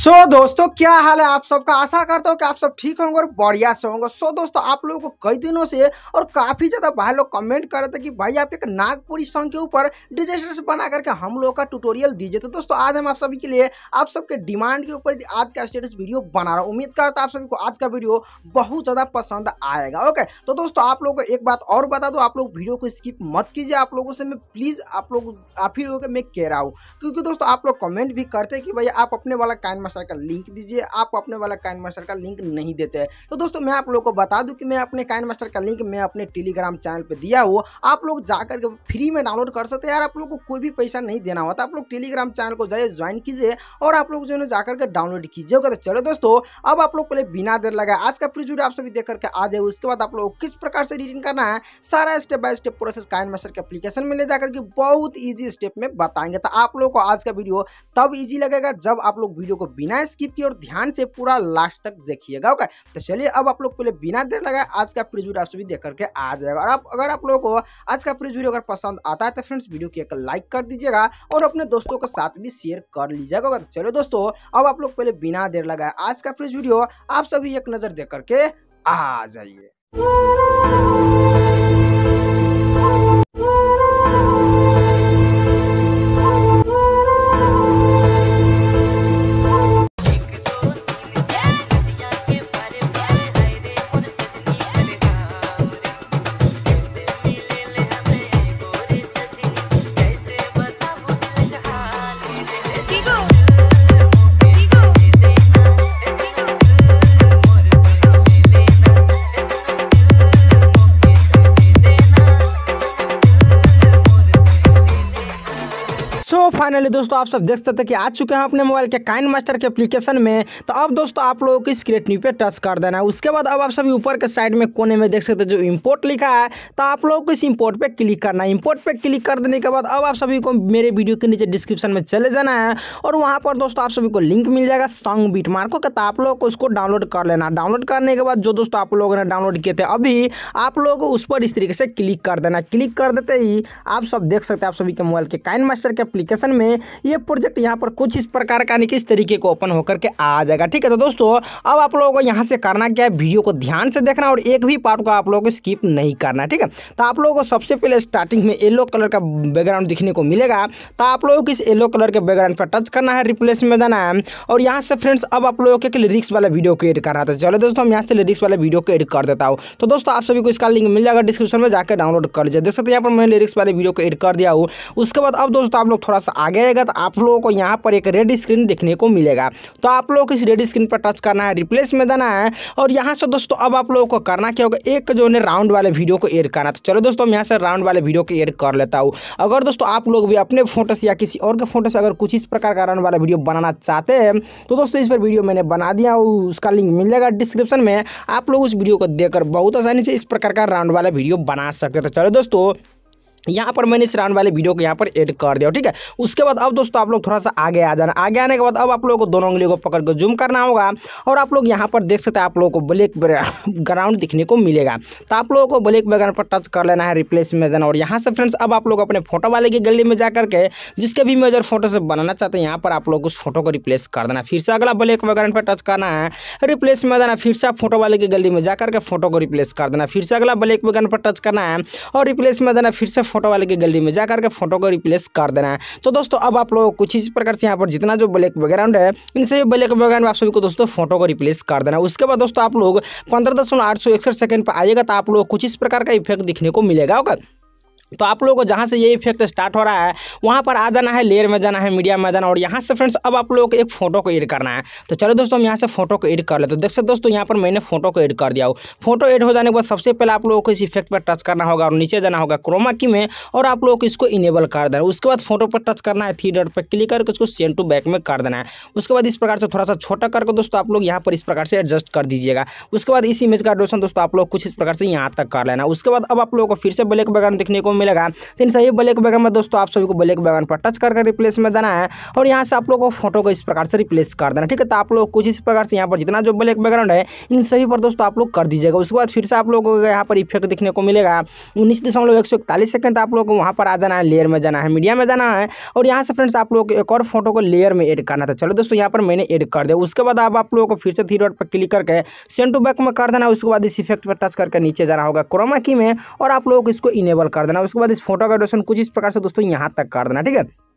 सो so, दोस्तों क्या हाल है आप सबका? आशा करता हूँ कि आप सब ठीक होंगे और बढ़िया से होंगे। सो so, दोस्तों आप लोगों को कई दिनों से और काफ़ी ज़्यादा भाई लोग कमेंट कर रहे थे कि भाई आप एक नागपुरी सॉन्ग के ऊपर डिजास्टर्स बना करके हम लोगों का ट्यूटोरियल दीजिए। तो दोस्तों आज हम आप सभी के लिए आप सबके डिमांड के ऊपर आज का स्टेटस वीडियो बना रहा हूँ। उम्मीद करता आप सभी को आज का वीडियो बहुत ज़्यादा पसंद आएगा। ओके तो दोस्तों आप लोग को एक बात और बता दो आप लोग वीडियो को स्किप मत कीजिए। आप लोगों से मैं प्लीज़ आप लोग आप ही लोगों के मैं कह रहा हूँ। क्योंकि दोस्तों आप लोग कमेंट भी करते कि भाई आप अपने वाला काइन मास्टर का लिंक दीजिए। आप अपने वाला काइन मास्टर का लिंक नहीं देते हैं। तो दोस्तों, मैं आप लोग को बता दूँ कि मैं अपने काइन मास्टर का लिंक मैं अपने टेलीग्राम चैनल पे दिया हुआ। आप लोग जाकर के फ्री में डाउनलोड कर सकते हैं। यार, आप लोग को कोई भी पैसा नहीं देना होता। आप लोग टेलीग्राम चैनल को जाइए ज्वाइन कीजिए और आप लोग जो है जाकर के डाउनलोड कीजिए। तो चलो दोस्तों, अब आप लोग पहले बिना देर लगाए आज का फ्री वीडियो आप सभी देख करके आ जाए उसके बाद आप लोग किस प्रकार से एडिटिंग करना है, सारा step by step process KineMaster के एप्लीकेशन में ले जाकर के बहुत ईजी स्टेप में बताएँगे। तो आप लोग को आज का वीडियो तब ईजी लगेगा जब आप लोग वीडियो को बिना स्किप किए और ध्यान से पूरा लास्ट तक देखिएगा, ओके? तो चलिए, अब आप लोग पहले बिना देर लगाए आज का प्रीज वीडियो आप सभी देख करके आ जाएगा। और आप, अगर आप लोगों को आज का प्रीज वीडियो अगर पसंद आता है तो फ्रेंड्स, वीडियो की एक लाइक कर दीजिएगा और अपने दोस्तों के साथ भी शेयर कर लीजिएगा तो चलो दोस्तों, अब आप लोग पहले बिना देर लगाए आज का प्रीज वीडियो आप सभी एक नज़र देख करके आ जाइए। सो फाइनली दोस्तों आप सब देख सकते कि आ चुके हैं अपने मोबाइल के काइन मास्टर के एप्लीकेशन में। तो अब दोस्तों आप लोगों को न्यू पे टच कर देना है। उसके बाद अब आप सभी ऊपर के साइड में कोने में देख सकते जो इम्पोर्ट लिखा है। तो आप लोगों को इस इम्पोर्ट पे क्लिक करना है। इम्पोर्ट पे क्लिक कर देने के बाद अब आप सभी को मेरे वीडियो के नीचे डिस्क्रिप्शन में चले जाना है। और वहाँ पर दोस्तों आप सभी को लिंक मिल जाएगा सॉन्ग बीट मार्को का। तो आप लोगों को उसको डाउनलोड कर लेना डाउनलोड करने के बाद जो दोस्तों आप लोगों ने डाउनलोड किए थे अभी, आप लोगों को उस पर इस तरीके से क्लिक कर देना क्लिक कर देते ही आप सब देख सकते हैं आप सभी के मोबाइल के काइन मास्टर के एप्लीकेशन में ये प्रोजेक्ट यहाँ पर कुछ इस प्रकार का यानी कि इस तरीके को ओपन होकर के आ जाएगा। ठीक है तो दोस्तों, अब आप लोगों को यहाँ से करना क्या है? वीडियो को ध्यान से देखना और एक भी पार्ट को आप लोगों को स्किप नहीं करना, ठीक है? तो आप लोगों को सबसे पहले स्टार्टिंग में येलो कलर का बैकग्राउंड दिखने को मिलेगा। तो आप लोगों को इस येलो कलर के बैकग्राउंड पर टच करना है रिप्लेस में देना है। और यहाँ से फ्रेंड्स अब आप लोगों के लिरिक्स वाला वीडियो को एड कर रहा था। चलो दोस्तों, हम यहाँ से लिरिक्स वाला वीडियो को एड कर देता हूँ। तो दोस्तों, आप सभी को इसका लिंक मिल जाएगा डिस्क्रिप्शन में जाकर डाउनलोड कर लीजिए। देख सकते हैं, यहाँ पर मैंने लिरिक्स वाले वीडियो को एड कर दिया हूँ। उसके बाद अब दोस्तों, आप लोग थोड़ा सा आगे आएगा तो आप लोगों को यहाँ पर एक रेड स्क्रीन देखने को मिलेगा। तो आप लोगों को इस रेड स्क्रीन पर टच करना है रिप्लेस में देना है, और यहाँ से दोस्तों अब आप लोगों को करना क्या होगा, एक जो है राउंड वाले वीडियो को एड करना तो चलो दोस्तों यहाँ से राउंड वाले वीडियो को एड कर लेता हूँ। अगर दोस्तों आप लोग भी अपने फ़ोटो या किसी और के फ़ोटो अगर कुछ इस प्रकार का राउंड वाला वीडियो बनाना चाहते हैं तो दोस्तों इस पर वीडियो मैंने बना दिया उसका लिंक मिल जाएगा डिस्क्रिप्शन में। आप लोग उस वीडियो को देखकर बहुत आसानी से इस प्रकार का राउंड वाला वीडियो बना सकते हैं। तो चलो दोस्तों यहाँ पर मैंने इस राउंड वाले वीडियो को यहाँ पर एड कर दिया, ठीक है? उसके बाद अब दोस्तों आप लोग थोड़ा सा आगे आ जाना। आगे आने के बाद अब आप लोगों को दोनों उंगलियों को पकड़ कर जूम करना होगा और आप लोग यहाँ पर देख सकते हैं आप लोगों को ब्लैक ग्राउंड दिखने को मिलेगा। तो आप लोगों को ब्लैक बैकग्राउंड पर टच कर लेना है रिप्लेस में देना और यहाँ से फ्रेंड्स अब आप लोग अपने फ़ोटो वाले की गली में जा करके जिसके भी मेजर फ़ोटो से बनाना चाहते हैं, यहाँ पर आप लोग उस फ़ोटो को रिप्लेस कर देना। फिर से अगला ब्लैक बैकग्राउंड पर टच करना है रिप्लेस में देना, फिर से आप फ़ोटो वाले की गली में जा करके फ़ोटो को रिप्लेस कर देना। फिर से अगला ब्लैक बैकग्राउंड पर टच करना है और रिप्लेस में देना, फिर से फ़ोटो वाले की गैलरी में जाकर के फ़ोटो को रिप्लेस कर देना है। तो दोस्तों, अब आप लोग कुछ इस प्रकार से यहाँ पर जितना जो ब्लैक बैकग्राउंड है इन सभी ब्लैक बैकग्राउंड आप सभी को दोस्तों फ़ोटो को रिप्लेस कर देना उसके बाद दोस्तों, आप लोग पंद्रह दशमलव आठ सौ इकसठ सेकंड पर आएगा तो आप लोग कुछ इस प्रकार का इफ़ेक्ट दिखने को मिलेगा, ओके? तो आप लोगों को जहाँ से ये इफ़ेक्ट स्टार्ट हो रहा है, वहाँ पर आ जाना है लेयर में जाना है मीडिया में जाना और यहाँ से फ्रेंड्स अब आप लोगों को एक फ़ोटो को एड करना है। तो चलो दोस्तों, हम यहाँ से फ़ोटो को एड कर लेते तो देख सकते दोस्तों, यहाँ पर मैंने फ़ोटो को एड कर दिया हो। फ़ोटो एड हो जाने के बाद सबसे पहले आप लोगों को इस इफ़ेक्ट पर टच करना होगा और नीचे जाना होगा क्रोमा की में और आप लोगों को इसको इनेबल कर देना उसके बाद फ़ोटो पर टच करना है थ्री डॉट पर क्लिक करके उसको सेंड टू बैक में कर देना है। उसके बाद इस प्रकार से थोड़ा सा छोटा करके दोस्तों, आप लोग यहाँ पर इस प्रकार से एडजस्ट कर दीजिएगा। उसके बाद इस इमेज का एडोशन दोस्तों, आप लोग कुछ इस प्रकार से यहाँ तक कर लेना उसके बाद अब आप लोगों को फिर से ब्लैक बैकग्राउंड देखने को मिलेगा। तो इन सभी ब्लैक बैकग्राउंड में दोस्तों, आप सभी को ब्लैक बैकग्राउंड पर टच करके रिप्लेस में देना है और यहाँ से आप लोग को फ़ोटो को इस प्रकार से रिप्लेस कर देना ठीक है? तो आप लोग कुछ इस प्रकार से यहाँ पर जितना जो ब्लैक बैकग्राउंड है, इन सभी पर दोस्तों आप लोग कर दीजिएगा। उसके बाद फिर से आप लोगों को यहाँ पर इफ़ेक्ट देखने को मिलेगा। उन्नीस दशमलव एक सौ इकतालीस सेकंड आप लोग को वहाँ पर आ जाना है लेयर में जाना है मीडिया में जाना है और यहाँ से फ्रेंड्स आप लोग एक और फ़ोटो को लेयर में ऐड करना था। चलो दोस्तों, यहाँ पर मैंने ऐड कर दिया। उसके बाद अब आप लोगों को फिर से थ्री डॉट पर क्लिक करके सेंड टू बैक में कर देना। उसके बाद इस इफ़ेक्ट पर टच करके नीचे जाना होगा क्रोमा की में और आप लोगों को इसको इनेबल कर देना। उसके बाद इस फ़ोटो का डोरेशन कुछ इस प्रकार से दोस्तों यहाँ तक कर देना, ठीक है?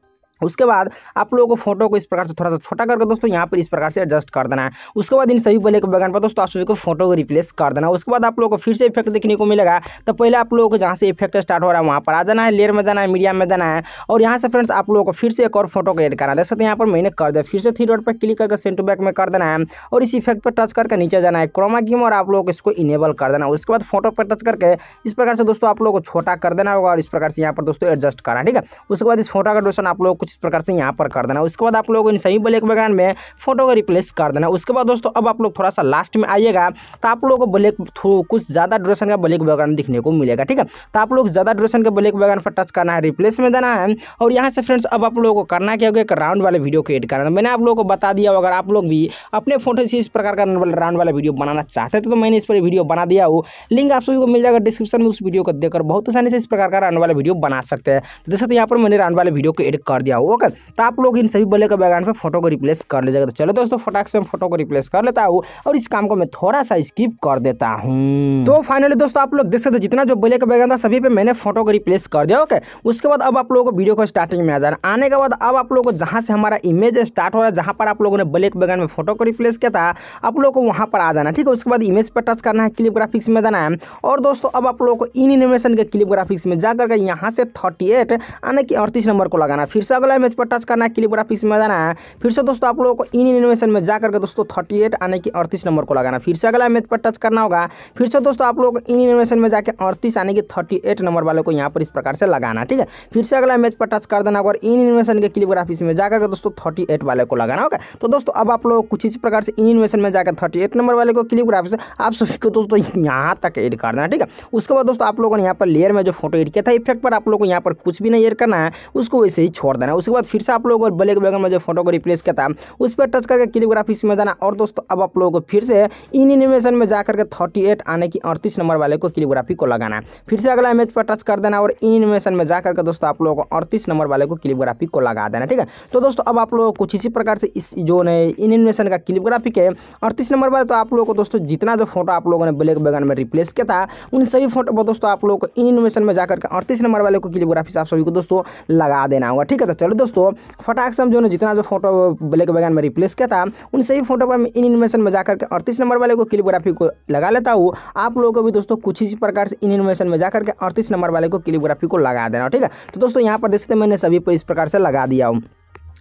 उसके बाद आप लोगों को फ़ोटो को इस प्रकार से थोड़ा सा छोटा करके दोस्तों, यहाँ पर इस प्रकार से एडजस्ट कर देना है। उसके बाद इन सभी ब्लैक बैकग्राउंड पर दोस्तों, आप सभी को फ़ोटो को रिप्लेस कर देना है। उसके बाद आप लोगों को फिर से इफ़ेक्ट देखने को मिलेगा तो पहले आप लोगों को जहाँ से इफ़ेक्ट स्टार्ट हो रहा है, वहाँ पर आ जाना है लेयर में जाना है मीडिया में जाना है। और यहाँ से फ्रेंड्स आप लोगों को फिर से एक और फ़ोटो को एड करना देख सकते हैं यहाँ पर मैंने कर दिया, फिर से थ्री डॉट पर क्लिक करके सेंट बैक में कर देना है। और इस इफ़ेक्ट पर टच करके नीचे जाना है क्रोमा कीम और आप लोगों को इसको इनेबल कर देना है। उसके बाद फ़ोटो पर टच करके इस प्रकार से दोस्तों, आप लोगों को छोटा कर देना होगा, और इस प्रकार से यहाँ पर दोस्तों एडजस्ट करना ठीक है? उसके बाद इस फ़ोटो का डोशन आप लोग कुछ इस प्रकार से यहाँ पर कर देना। उसके बाद आप लोग इन सभी ब्लैक बैकग्राउंड में फ़ोटो को रिप्लेस कर देना। उसके बाद दोस्तों, अब आप लोग थोड़ा सा लास्ट में आइएगा तो आप लोगों को ब्लैक कुछ ज़्यादा ड्यूरेशन का ब्लैक बैकग्राउंड दिखने को मिलेगा, ठीक है? तो आप लोग ज़्यादा ड्यूरेशन के ब्लैक बैकग्राउंड पर टच करना है रिप्लेस में देना है। और यहाँ से फ्रेंड्स अब आप लोगों को करना क्या होगा, एक राउंड वाले वीडियो को एड करना। मैंने आप लोगों को बता दिया अगर आप लोग भी अपने फ़ोटो से इस प्रकार का राउंड वाला वीडियो बनाना चाहते थे तो मैंने इस पर वीडियो बना दिया हूँ। लिंक आप सभी को मिल जाएगा डिस्क्रिप्शन में, उस वीडियो को देखकर। बहुत आसानी से इस प्रकार का राउंड वाला वीडियो बना सकते हैं। तो जैसे यहाँ पर मैंने राउंड वाले वीडियो को एड कर दिया। हो ओके? तो आप लोग इन सभी ब्लैक बैकग्राउंड पर फ़ोटो को रिप्लेस कर लीजिएगा। तो चलो दोस्तों फटाक से मैं फ़ोटो को रिप्लेस कर लेता हूँ और इस काम को मैं थोड़ा सा स्किप कर देता हूँ। तो फाइनली दोस्तों आप लोग देख सकते जितना जो ब्लैक बैकग्राउंड था सभी पे मैंने फ़ोटो को रिप्लेस कर दिया ओके? उसके बाद अब आप लोगों को वीडियो को स्टार्टिंग में आ जाना। आने के बाद अब आप लोगों को जहाँ से हमारा इमेज स्टार्ट हो रहा है जहाँ पर आप लोगों ने ब्लैक बैकग्राउंड में फ़ोटो को रिप्लेस किया था आप लोगों को वहाँ पर आ जाना ठीक है? उसके बाद इमेज पर टच करना है क्लिप ग्राफिक्स में जाना है। और दोस्तों अब आप लोगों को इन एनिमेशन के क्लिप ग्राफिक्स में जाकर के यहाँ से थर्टी एट आने की अड़तीस नंबर को लगाना। फिर से अगला इमेज पर टच करना है क्लिप में जाना है। फिर से दोस्तों, आप लोगों को इन एनिमेशन में जाकर के दोस्तों थर्टी एट आने की अड़तीस नंबर को लगाना फिर से अगला इमेज पर टच करना होगा। फिर से दोस्तों, आप लोगों को इन एनिमेशन में जाकर अड़तीस आने की थर्टी एट नंबर वाले को यहाँ पर इस प्रकार से लगाना ठीक है? फिर से अगला इमेज पर टच कर देना होगा इन एनिमेशन के क्लिप में जाकर के दोस्तों थर्टी एट वाले को लगाना होगा। तो दोस्तों, अब आप लोग कुछ इसी प्रकार से इन एनिमेशन में जाकर थर्टी एट नंबर वाले को क्लिप ग्राफिक्स आप सभी दोस्तों, यहाँ तक एड करना है, ठीक है? उसके बाद दोस्तों, आप लोगों ने यहाँ पर लेयर में जो फ़ोटो एड किया था इफ़ेक्ट पर आप लोग को यहाँ पर कुछ भी नहीं एड करना है, उसको वैसे ही छोड़ देना है। उसके बाद फिर से आप लोग ब्लैक बैकग्राउंड में जो फ़ोटो को रिप्लेस किया था, उस पर टच करके क्लिप ग्राफिक्स में जाना और दोस्तों, अब आप लोगों को फिर से इन एनिमेशन में जाकर के थर्टी एट आने की अड़तीस नंबर वाले को क्लिप को लगाना फिर से अगला इमेज पर टच कर देना और इन एनिमेशन में जाकर के दोस्तों आप लोगों को अड़तीस नंबर वाले को क्लिप को लगा देना, ठीक है? तो दोस्तों, अब आप लोगों को कुछ इसी प्रकार से इस जो इन एनिमेशन का क्लिप ग्राफिक है अड़तीस नंबर वाले तो आप लोगों को दोस्तों जितना जो फ़ोटो आप लोगों ने ब्लैक बैगन में रिप्लेस किया था, उन सभी फ़ोटो दोस्तों आप लोगों को इन एनिमेशन में जाकर के अड़तीस नंबर वाले को क्लिप ग्राफिक्स आप सभी को दोस्तों लगा देना होगा, ठीक है? तो चलो दोस्तों, फटाक से हम जो है जितना जो फ़ोटो ब्लैक बैगन में रिप्लेस किया था उन सही फ़ोटो पर इन इनोवेशन में जाकर के अड़तीस नंबर वाले को क्लिपोग्राफी को लगा लेता हूँ। आप लोगों को भी दोस्तों कुछ इसी प्रकार से इन इनोवेशन में जाकर के अड़तीस नंबर वाले को क्लिपोग्राफी को लगा देना, ठीक है? तो दोस्तों, यहाँ पर देख सकते मैंने सभी पर इस प्रकार से लगा दिया हूँ।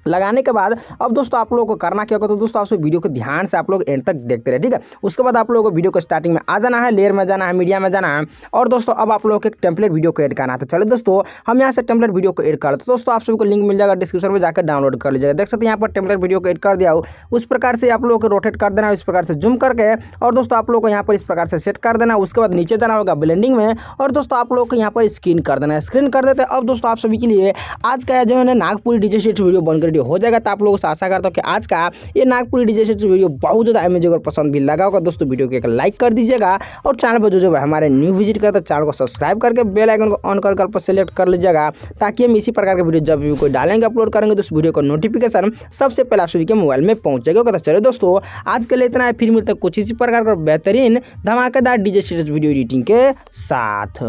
लगाने के बाद अब दोस्तों आप लोगों को करना क्या होगा तो दोस्तों आप वीडियो को ध्यान से आप लोग एंड तक देखते रहे ठीक है? उसके बाद आप लोगों को वीडियो को स्टार्टिंग में आ जाना है, लेयर में जाना है, मीडिया में जाना है, और दोस्तों अब आप लोगों को एक टेम्पलेट वीडियो को एड करना था चलो दोस्तों, हम यहाँ से टेम्पलेट वीडियो को एड कर तो दोस्तों आप सभी को लिंक मिल जाएगा डिस्क्रिप्शन में, जाकर डाउनलोड कर लीजिएगा। देख सकते हैं यहाँ पर टेम्पलेट वीडियो को एड कर दिया हो। उस प्रकार से आप लोगों को रोटेट कर देना इस प्रकार से जूम करके, और दोस्तों आप लोग को यहाँ पर इस प्रकार से सेट कर देना उसके बाद नीचे जाना होगा ब्लेंडिंग में, और दोस्तों आप लोग को यहाँ पर स्क्रीन कर देना स्क्रीन कर देते अब दोस्तों आप सभी के लिए आज का जो है नागपुरी डीजे वीडियो बनकर हो जाएगा तो आप लोगों से आशा करता हूँ कि आज का ये नागपुरी डीजे से वीडियो बहुत ज़्यादा अमेजिंग अगर पसंद भी लगा होगा, दोस्तों, वीडियो को एक लाइक कर दीजिएगा और चैनल पर जो जो हमारे न्यू विज़िट करते हैं चैनल को सब्सक्राइब करके बेल आइकन को ऑन कर पर सेलेक्ट कर लीजिएगा, ताकि हम इसी प्रकार के वीडियो जब भी कोई डालेंगे अपलोड करेंगे तो उस वीडियो का नोटिफिकेशन सबसे पहले आप सभी के मोबाइल में पहुंचेगा तो चलो दोस्तों, आज के लिए इतना है, फिर मिलते कुछ इसी प्रकार का बेहतरीन, धमाकेदार डीजे सीरीज़ वीडियो एडिटिंग के साथ।